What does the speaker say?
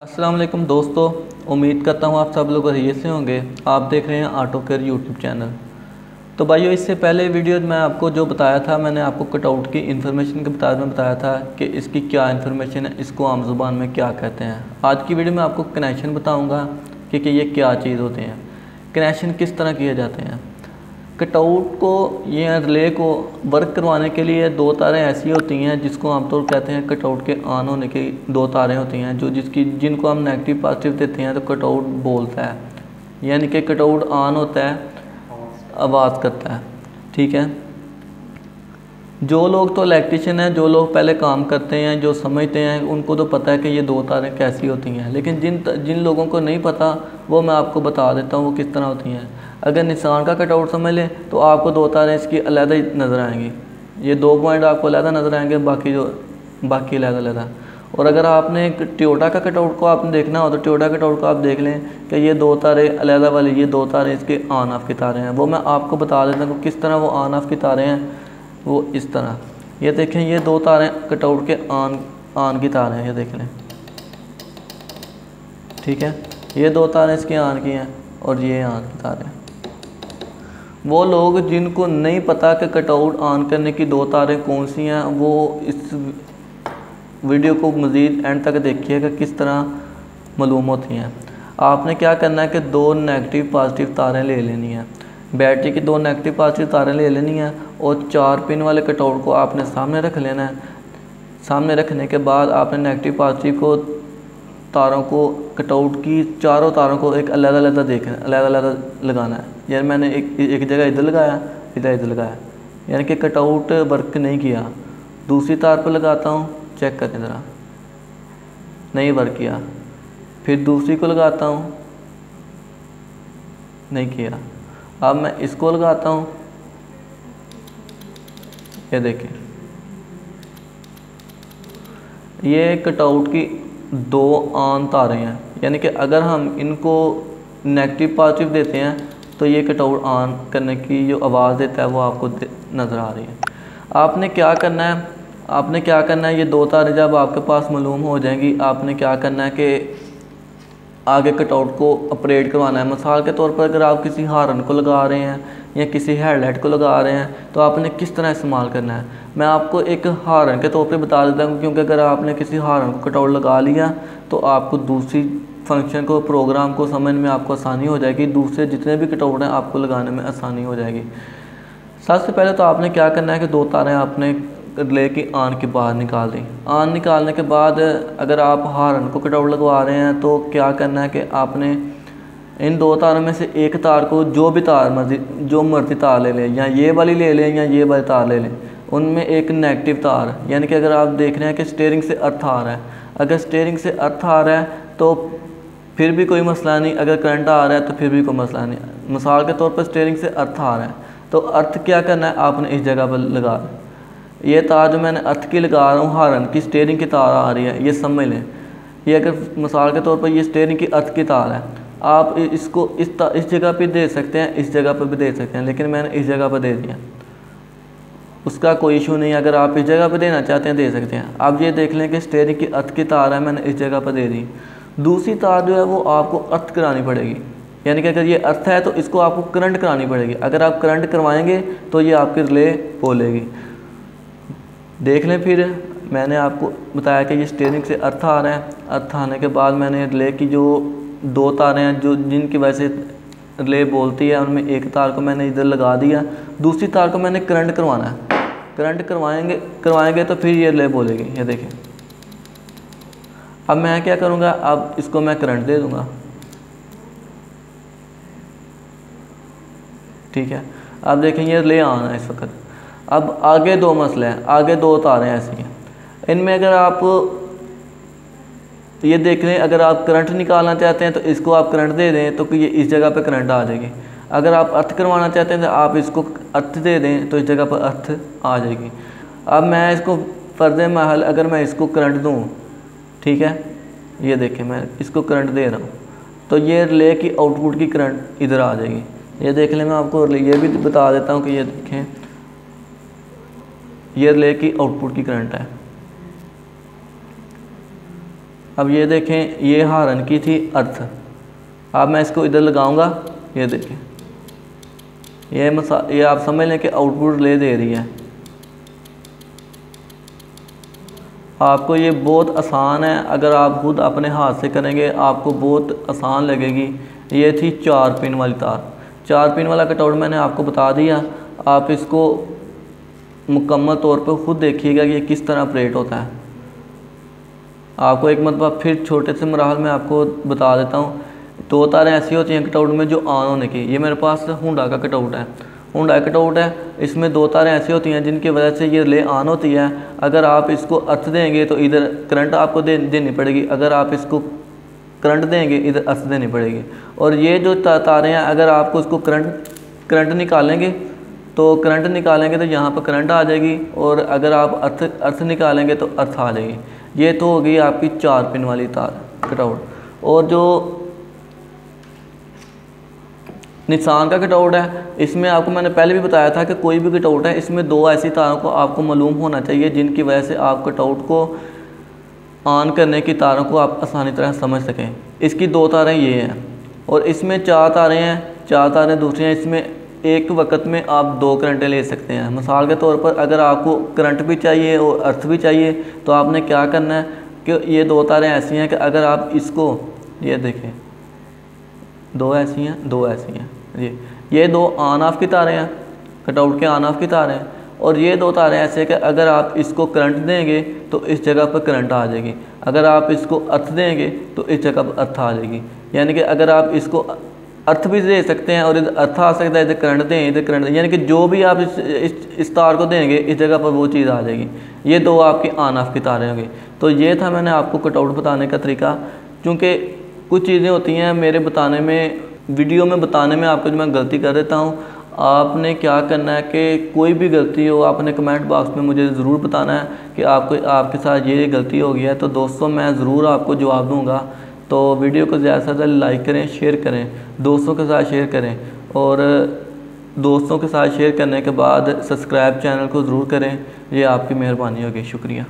السلام علیکم دوستو، امید کرتا ہوں آپ سب لوگ خیریت سے ہوں گے۔ آپ دیکھ رہے ہیں آٹو کیئر یوٹیوب چینل۔ تو بھائیو، اس سے پہلے ویڈیو میں آپ کو جو بتایا تھا، میں نے آپ کو کٹ آؤٹ کی انفارمیشن کے بتا میں بتایا تھا کہ اس کی کیا انفارمیشن ہے، اس کو عام زبان میں کیا کہتے ہیں۔ آج کی ویڈیو میں آپ کو کنیکشن بتاؤں گا کہ کہ یہ کیا چیز ہوتے ہیں۔ کنیکشن کس طرح کیے جاتے ہیں؟ کٹ آؤٹ کو یہ ریلے کو ورک کروانے کے لیے دو تاریں ایسی ہوتی ہیں جس کو عام طور کہتے ہیں کٹ آؤٹ کے آن ہونے کی دو تاریں ہوتی ہیں، جو جس کی جن کو ہم نیگیٹو پازیٹیو دیتے ہیں تو کٹ آؤٹ بولتا ہے یعنی کہ کٹ آؤٹ آن ہوتا ہے، آواز کرتا ہے، ٹھیک ہے؟ جو لوگ تو الیکٹریشین ہیں، جو لوگ پہلے کام کرتے ہیں، جو سمجھتے ہیں، ان کو تو پتہ ہے کہ یہ دو تاریں کیسی ہوتی ہیں۔ لیکن جن جن لوگوں کو نہیں پتہ، وہ میں آپ کو بتا دیتا ہوں وہ کس طرح ہوتی ہیں۔ اگر نسان کا کٹ آؤٹ سمجھ لیں تو آپ کو دو تاریں اس کی علیحدہ ہی نظر آئیں گی۔ یہ دو پوائنٹ آپ کو علیحدہ نظر آئیں گے، باقی جو، باقی علیحدہ علیحدہ۔ اور اگر آپ نے ایک ٹیوٹا کا کٹ آؤٹ کو آپ نے دیکھنا ہو تو ٹیوٹا کٹ آؤٹ کو آپ دیکھ لیں کہ یہ دو تارے علیحدہ والی، یہ دو تارے اس کے آن آف کی تاریں ہیں۔ وہ میں آپ کو بتا دیتا ہوں کہ کس طرح وہ آن آف کی تاریں ہیں۔ وہ اس طرح۔ یہ دیکھیں، یہ دو تاریں کٹ آؤٹ کے آن آن کی تاریں ہیں، یہ دیکھ لیں۔ ٹھیک ہے؟ یہ دو تاریں اس کی آن کی ہیں اور یہ آن کی تاریں وہ لوگ جن کو نہیں پتا کہ کٹ آؤٹ آن کرنے کی دو تاریں کون سی ہیں، وہ اس ویڈیو کو مزید اینڈ تک دیکھیے کہ کس طرح معلوم ہوتی ہیں۔ آپ نے کیا کرنا ہے کہ دو نیگٹیو پازیٹیو تاریں لے لینی ہیں۔ بیٹری کی دو نیگٹیو پازیٹیو تاریں لے لینی ہیں اور چار پن والے کٹ آؤٹ کو آپ نے سامنے رکھ لینا ہے سامنے رکھنے کے بعد آپ نے نیگٹیو پازیٹیو کو تاروں کو کٹ آؤٹ کی چاروں تاروں کو ایک علیحدہ علیحدہ دیکھنا علیحدہ علیحدہ لگانا ہے یعنی میں نے ایک ایک جگہ ادھر لگایا ادھر ادھر لگایا یعنی کہ کٹ آؤٹ ورک نہیں کیا دوسری تار پہ لگاتا ہوں چیک کریں ذرا نہیں ورک کیا پھر دوسری کو لگاتا ہوں نہیں کیا اب میں اس کو لگاتا ہوں۔ یہ دیکھیں۔ یہ کٹ آؤٹ کی دو آن تاریں ہیں۔ یعنی کہ اگر ہم ان کو نیگٹیو پازیٹیو دیتے ہیں، تو یہ کٹ آؤٹ آن کرنے کی جو آواز دیتا ہے، وہ آپ کو نظر آ رہی ہے۔ آپ نے کیا کرنا ہے؟ آپ نے کیا کرنا ہے؟ یہ دو تاریں جب آپ کے پاس معلوم ہو جائیں گی، آپ نے کیا کرنا ہے کہ آگے کٹ آؤٹ کو اپریٹ کروانا ہے۔ مثال کے طور پر اگر آپ کسی ہارن کو لگا رہے ہیں یا کسی ہیڈ لائٹ کو لگا رہے ہیں تو آپ نے کس طرح استعمال کرنا ہے؟ میں آپ کو ایک ہارن کے طور پہ بتا دیتا ہوں کیونکہ اگر آپ نے کسی ہارن کو کٹ آؤٹ لگا لیا تو آپ کو دوسری فنکشن کو، پروگرام کو سمجھ میں آپ کو آسانی ہو جائے گی۔ دوسرے جتنے بھی کٹ آؤٹ ہیں آپ کو لگانے میں آسانی ہو جائے گی۔ سب سے پہلے تو آپ نے کیا کرنا ہے کہ دو تاریں آپ نے لے کے آن کے باہر نکال دیں آن نکالنے کے بعد اگر آپ ہارن کو کٹ آؤٹ لگوا رہے ہیں تو کیا کرنا ہے کہ آپ نے ان دو تاروں میں سے ایک تار کو جو بھی تار مرضی جو مرضی تار لے لیں یا یہ والی لے لیں یا یہ والی تار لے لیں ان میں ایک نیگٹیو تار یعنی کہ اگر آپ دیکھ رہے ہیں کہ سٹیرنگ سے ارتھ آ رہا ہے اگر سٹیرنگ سے ارتھ آ رہا ہے تو پھر بھی کوئی مسئلہ نہیں اگر کرنٹ آ رہا ہے تو پھر بھی کوئی مسئلہ نہیں مثال کے طور پر سٹیرنگ سے ارتھ آ رہا ہے تو ارتھ کیا کرنا ہے آپ نے اس جگہ پر لگا یہ تار جو میں نے ارتھ کی لگا رہا ہوں ہارن کی سٹیرنگ کی تار آ رہی ہے، یہ سمجھ لیں۔ یہ اگر مثال کے طور پر یہ سٹیرنگ کی ارتھ کی تار ہے، آپ اس کو اس اس جگہ پہ دے سکتے ہیں، اس جگہ پہ بھی دے سکتے ہیں، لیکن میں نے اس جگہ پہ دے دیا۔ اس کا کوئی ایشو نہیں، اگر آپ اس جگہ پہ دینا چاہتے ہیں، دے سکتے ہیں۔ اب یہ دیکھ لیں کہ سٹیرنگ کی ارتھ کی تار ہے، میں نے اس جگہ پہ دے دی۔ دوسری تار جو ہے، وہ آپ کو ارتھ کرانی پڑے گی۔ یعنی کہ اگر یہ ارتھ ہے، تو اس کو آپ کو کرنٹ کرانی پڑے گی۔ اگر آپ کرنٹ کروائیں گے، تو یہ آپ کی ریلے بولے گی۔ دیکھ لیں پھر میں نے آپ کو بتایا کہ یہ سٹیرنگ سے ارتھ آ رہا ہے ارتھ آنے کے بعد میں نے ریلے کی جو دو تاریں ہیں، جو جن کی وجہ سے ریلے بولتی ہے، ان میں ایک تار کو میں نے ادھر لگا دیا. دوسری تار کو میں نے کرنٹ کروانا ہے. کرنٹ کروائیں گے کروائیں گے تو پھر یہ ریلے بولے گی. یہ دیکھیں. اب میں کیا کروں گا؟ اب اس کو میں کرنٹ دے دوں گا. ٹھیک ہے. اب دیکھیں یہ ریلے آنا ہے اس وقت. اب آگے دو مسئلے ہیں، آگے دو تاریں ایسی ہیں۔ ان میں اگر آپ یہ دیکھ لیں، اگر آپ کرنٹ نکالنا چاہتے ہیں تو اس کو آپ کرنٹ دے دیں تو یہ اس جگہ پہ کرنٹ آ جائے گی۔ اگر آپ ارتھ کروانا چاہتے ہیں تو آپ اس کو ارتھ دے دیں تو اس جگہ پر ارتھ آ جائے گی۔ اب میں اس کو فرض محل اگر میں اس کو کرنٹ دوں، ٹھیک ہے؟ یہ دیکھیں، میں اس کو کرنٹ دے رہا ہوں۔ تو یہ ریلے کی آؤٹ پٹ کی کرنٹ ادھر آ جائے گی۔ یہ دیکھ لیں، میں آپ کو یہ بھی بتا دیتا ہوں کہ یہ دیکھیں۔ یہ ریلے کی آؤٹ پٹ کی کرنٹ ہے۔ اب یہ دیکھیں، یہ ہارن کی تھی ارتھ اب میں اس کو ادھر لگاؤں گا، یہ دیکھیں۔ یہ مسا، یہ آپ سمجھ لیں کہ آؤٹ پٹ لے دے رہی ہے۔ آپ کو یہ بہت آسان ہے۔ اگر آپ خود اپنے ہاتھ سے کریں گے، آپ کو بہت آسان لگے گی۔ یہ تھی چار پن والی تار۔ چار پن والا کٹ آؤٹ میں نے آپ کو بتا دیا۔ آپ اس کو مکمل طور پہ خود دیکھیے گا کہ یہ کس طرح اپریٹ ہوتا ہے۔ آپ کو ایک مرتبہ پھر چھوٹے سے مراحل میں آپ کو بتا دیتا ہوں۔ دو تاریں ایسی ہوتی ہیں کٹ آؤٹ میں جو آن ہونے کی۔ یہ میرے پاس ہونڈا کا کٹ آؤٹ ہے۔ ہونڈا کٹ آؤٹ ہے۔ اس میں دو تاریں ایسی ہوتی ہیں جن کی وجہ سے یہ لے آن ہوتی ہے۔ اگر آپ اس کو ارتھ دیں گے تو ادھر کرنٹ آپ کو دینی پڑے گی۔ اگر آپ اس کو کرنٹ دیں گے، ادھر ارتھ دینی پڑے گی۔ اور یہ جو تاریں ہیں، اگر آپ کو اس کو کرنٹ کرنٹ نکالیں گے تو کرنٹ نکالیں گے تو یہاں پر کرنٹ آ جائے گی اور اگر آپ ارتھ ارتھ نکالیں گے تو ارتھ آ جائے گی۔ یہ تو ہو گئی آپ کی چار پن والی تار کٹ آؤٹ اور جو نسان کا کٹ آؤٹ ہے، اس میں آپ کو میں نے پہلے بھی بتایا تھا کہ کوئی بھی کٹ آؤٹ ہے، اس میں دو ایسی تاروں کو آپ کو معلوم ہونا چاہیے جن کی وجہ سے آپ کٹ آؤٹ کو آن کرنے کی تاروں کو آپ آسانی طرح سمجھ سکیں۔ اس کی دو تاریں یہ ہیں اور اس میں چار تاریں ہیں، چار تاریں دوسری ہیں، اس میں ایک وقت میں آپ دو کرنٹیں لے سکتے ہیں۔ مثال کے طور پر اگر آپ کو کرنٹ بھی چاہیے اور ارتھ بھی چاہیے، تو آپ نے کیا کرنا ہے کہ یہ دو تاریں ایسی ہیں کہ اگر آپ اس کو، یہ دیکھیں۔ دو ایسی ہیں، دو ایسی ہیں۔ جی یہ دو آن آف کی تاریں ہیں، کٹ آؤٹ کے آن آف کی تاریں ہیں۔ اور یہ دو تاریں ایسے کہ اگر آپ اس کو کرنٹ دیں گے تو اس جگہ پر کرنٹ آ جائے گی۔ اگر آپ اس کو ارتھ دیں گے تو اس جگہ پر ارتھ آ جائے گی۔ یعنی کہ اگر آپ اس کو ارتھ بھی دے سکتے ہیں اور ادھر ارتھ آ سکتا ہے ادھر کرنٹ دیں ادھر کرنٹ دیں یعنی کہ جو بھی آپ اس اس تار کو دیں گے اس جگہ پر وہ چیز آ جائے گی یہ دو آپ کی آن آف کی تاریں ہوں گی تو یہ تھا میں نے آپ کو کٹ آؤٹ بتانے کا طریقہ چونکہ کچھ چیزیں ہوتی ہیں میرے بتانے میں ویڈیو میں بتانے میں آپ کو جو میں غلطی کر دیتا ہوں آپ نے کیا کرنا ہے کہ کوئی بھی غلطی ہو آپ نے کمنٹ باکس میں مجھے ضرور بتانا ہے کہ آپ کو آپ کے ساتھ یہ غلطی ہو گیا ہے تو دوستوں میں ضرور آپ کو جواب دوں گا تو ویڈیو کو زیادہ سے زیادہ لائک کریں، شیئر کریں، دوستوں کے ساتھ شیئر کریں اور دوستوں کے ساتھ شیئر کرنے کے بعد سبسکرائب چینل کو ضرور کریں، یہ آپ کی مہربانی ہوگی، شکریہ۔